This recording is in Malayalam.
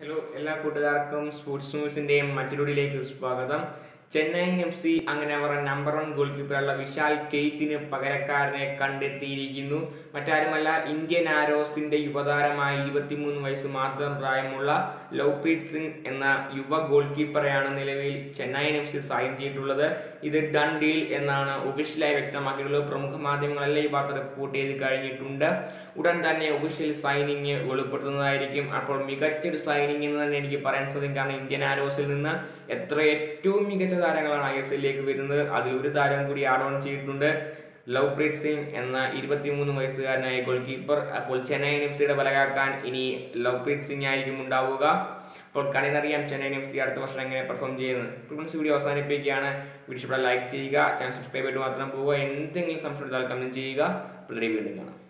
ഹലോ എല്ലാ കൂട്ടുകാർക്കും സ്പോർട്സ് ന്യൂസിന്റെയും മറ്റൊരുടിലേക്ക് സ്വാഗതം. ചെന്നൈയിൻ എഫ് സി അങ്ങനെ അവരുടെ നമ്പർ വൺ ഗോൾ കീപ്പറുള്ള വിശാൽ കെയ്ത്തിന് പകരക്കാരനെ കണ്ടെത്തിയിരിക്കുന്നു. മറ്റാരുമല്ല ഇന്ത്യൻ ആരോസിന്റെ യുവതാരമായ ഇരുപത്തിമൂന്ന് വയസ്സ് മാത്രം പ്രായമുള്ള ലവ്പ്രീത് സിംഗ് എന്ന യുവ ഗോൾ കീപ്പറെയാണ് നിലവിൽ ചെന്നൈയിൻ എഫ് സി സൈൻ ചെയ്തിട്ടുള്ളത്. ഇത് ഡൺ ഡീൽ എന്നാണ് ഒഫീഷ്യലായി വ്യക്തമാക്കിയിട്ടുള്ളത്. പ്രമുഖ മാധ്യമങ്ങളെല്ലാം ഈ വാർത്ത റിപ്പോർട്ട് ചെയ്ത് കഴിഞ്ഞിട്ടുണ്ട്. ഉടൻ തന്നെ ഒഫീഷ്യൽ സൈനിങ് വെളിപ്പെടുത്തുന്നതായിരിക്കും. അപ്പോൾ മികച്ചൊരു സൈനിങ് എന്ന് തന്നെ എനിക്ക് പറയാൻ സാധിക്കും. കാരണം ഇന്ത്യൻ ആരോസിൽ നിന്ന് എത്ര ഏറ്റവും മികച്ച താരങ്ങളാണ് ഐ എസ് എല്ലിലേക്ക് വരുന്നത്. അതിൽ ഒരു താരം കൂടി ആഡ് ഓൺ ചെയ്തിട്ടുണ്ട്. ലവ്പ്രീത് സിംഗ് എന്ന ഇരുപത്തിമൂന്ന് വയസ്സുകാരനായ ഗോൾ കീപ്പർ അപ്പോൾ ചെന്നൈയിൻ എഫ് സിയുടെ വലകാക്കാൻ ഇനി ലവ്പ്രീത് സിംഗ് ആയിരിക്കും ഉണ്ടാവുക. അപ്പോൾ കണിനറിയാം ചെന്നൈ എഫ് സി അടുത്ത വർഷം എങ്ങനെ പെർഫോം ചെയ്യുന്നത്. പ്രിൻസ് വീഡിയോ അവസാനിപ്പിക്കുകയാണ്. വീഡിയോ ലൈക്ക് ചെയ്യുക. ചാനൽ സബ്സ്ക്രൈബ് ചെയ്തിട്ട് മാത്രം പോവുക. എന്തെങ്കിലും സംശയം കമന്റ് ചെയ്യുക. പിള്ളേരെ വീണ്ടും കാണാം.